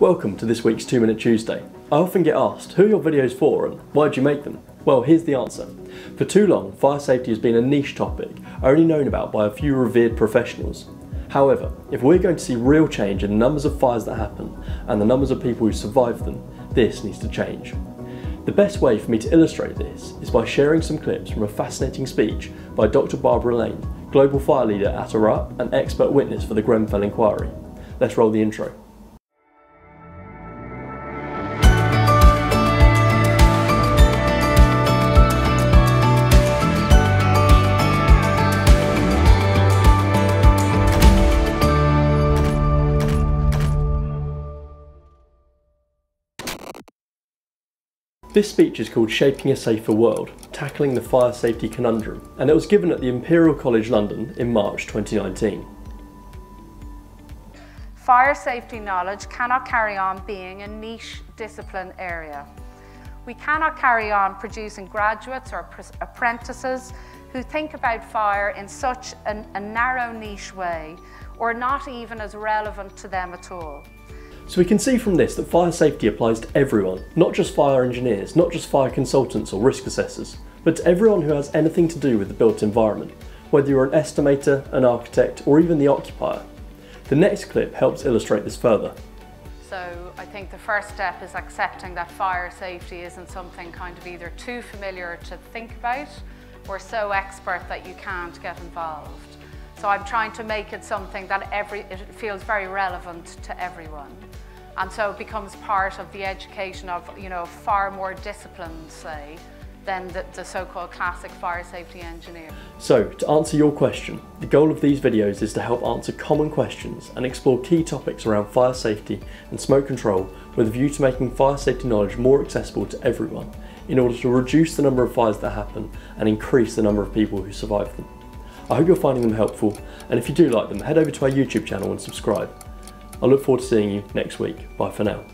Welcome to this week's 2 Minute Tuesday. I often get asked, who are your videos for and why do you make them? Well, here's the answer. For too long, fire safety has been a niche topic, only known about by a few revered professionals. However, if we're going to see real change in the numbers of fires that happen and the numbers of people who survive them, this needs to change. The best way for me to illustrate this is by sharing some clips from a fascinating speech by Dr. Barbara Lane, Global Fire Leader at Arup and expert witness for the Grenfell Inquiry. Let's roll the intro. This speech is called Shaping a Safer World, Tackling the Fire Safety Conundrum, and it was given at the Imperial College London in March 2019. Fire safety knowledge cannot carry on being a niche discipline area. We cannot carry on producing graduates or apprentices who think about fire in such an, a narrow niche way or not even as relevant to them at all. So we can see from this that fire safety applies to everyone, not just fire engineers, not just fire consultants or risk assessors, but to everyone who has anything to do with the built environment, whether you're an estimator, an architect, or even the occupier. The next clip helps illustrate this further. So I think the first step is accepting that fire safety isn't something kind of either too familiar to think about or so expert that you can't get involved. So I'm trying to make it something that every, it feels very relevant to everyone. And so it becomes part of the education of, you know, far more disciplines, say, than the, the so-called classic fire safety engineer. So, to answer your question, the goal of these videos is to help answer common questions and explore key topics around fire safety and smoke control with a view to making fire safety knowledge more accessible to everyone in order to reduce the number of fires that happen and increase the number of people who survive them. I hope you're finding them helpful, and if you do like them, head over to our YouTube channel and subscribe. I look forward to seeing you next week. Bye for now.